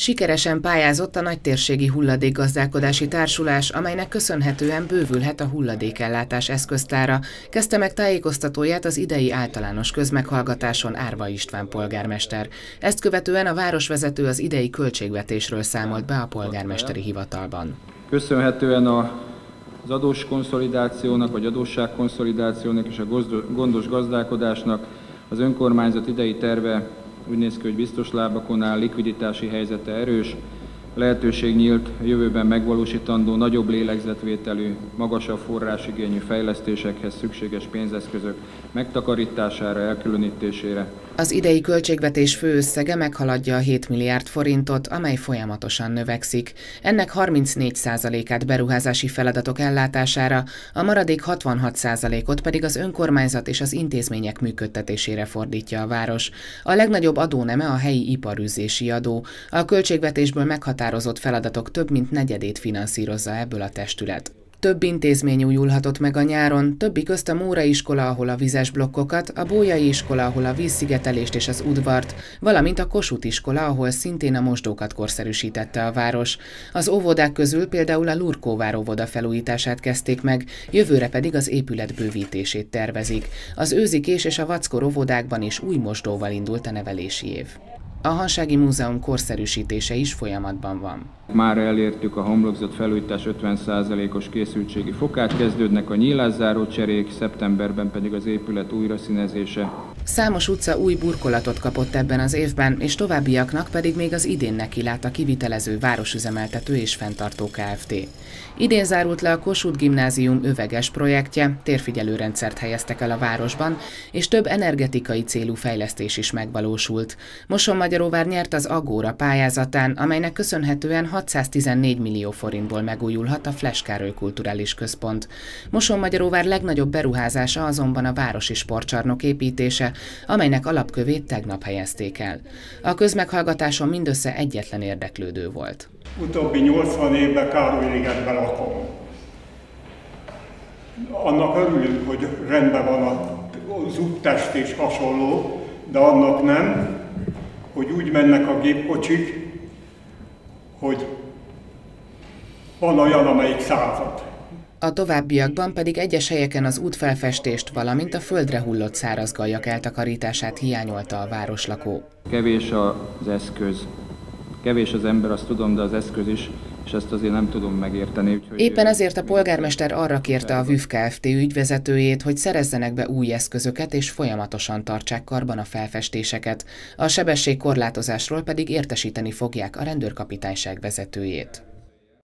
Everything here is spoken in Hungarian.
Sikeresen pályázott a nagytérségi hulladékgazdálkodási társulás, amelynek köszönhetően bővülhet a hulladékellátás eszköztára, kezdte meg tájékoztatóját az idei általános közmeghallgatáson Árva István polgármester. Ezt követően a városvezető az idei költségvetésről számolt be a polgármesteri hivatalban. Köszönhetően a az adós konszolidációnak, vagy adósságkonszolidációnak és a gondos gazdálkodásnak az önkormányzat idei terve úgy néz ki, hogy biztos lábakon áll, likviditási helyzete erős, lehetőség nyílt jövőben megvalósítandó nagyobb lélegzetvételű, magasabb forrásigényű fejlesztésekhez szükséges pénzeszközök megtakarítására, elkülönítésére. Az idei költségvetés főösszege meghaladja a 7 milliárd forintot, amely folyamatosan növekszik. Ennek 34%-át beruházási feladatok ellátására, a maradék 66%-ot pedig az önkormányzat és az intézmények működtetésére fordítja a város. A legnagyobb adóneme a helyi iparűzési adó. A költségvetésből meghatározott feladatok több mint negyedét finanszírozza ebből a testület. Több intézmény újulhatott meg a nyáron, többi közt a Móra iskola, ahol a vizes blokkokat, a Bójai iskola, ahol a vízszigetelést és az udvart, valamint a Kossuth iskola, ahol szintén a mosdókat korszerűsítette a város. Az óvodák közül például a Lurkóvár óvoda felújítását kezdték meg, jövőre pedig az épület bővítését tervezik. Az őzikés és a vackor óvodákban is új mosdóval indult a nevelési év. A Hansági Múzeum korszerűsítése is folyamatban van. Már elértük a homlokzat felújítás 50%-os készültségi fokát, kezdődnek a nyílászáró cserék, szeptemberben pedig az épület újraszínezése. Számos utca új burkolatot kapott ebben az évben, és továbbiaknak pedig még az idén neki lát a kivitelező városüzemeltető és fenntartó Kft. Idén zárult le a Kossuth Gimnázium öveges projektje, térfigyelőrendszert helyeztek el a városban, és több energetikai célú fejlesztés is megvalósult. Moson Magyaróvár nyert az Agóra pályázatán, amelynek köszönhetően 614 millió forintból megújulhat a Fleskároly Kulturális Központ. Moson Magyaróvár legnagyobb beruházása azonban a városi sportcsarnok építése, amelynek alapkövét tegnap helyezték el. A közmeghallgatáson mindössze egyetlen érdeklődő volt. Utóbbi 80 évben Károly-ligetben lakom. Annak örülünk, hogy rendben van az úttest és hasonló, de annak nem, hogy úgy mennek a gépkocsik, hogy van olyan, amelyik század. A továbbiakban pedig egyes helyeken az útfelfestést, valamint a földre hullott szárazgajak eltakarítását hiányolta a városlakó. Kevés az eszköz, kevés az ember, azt tudom, de az eszköz is, és ezt azért nem tudom megérteni. Úgyhogy Éppen ezért a polgármester arra kérte a VÜV Kft. ügyvezetőjét, hogy szerezzenek be új eszközöket és folyamatosan tartsák karban a felfestéseket. A sebességkorlátozásról pedig értesíteni fogják a rendőrkapitányság vezetőjét.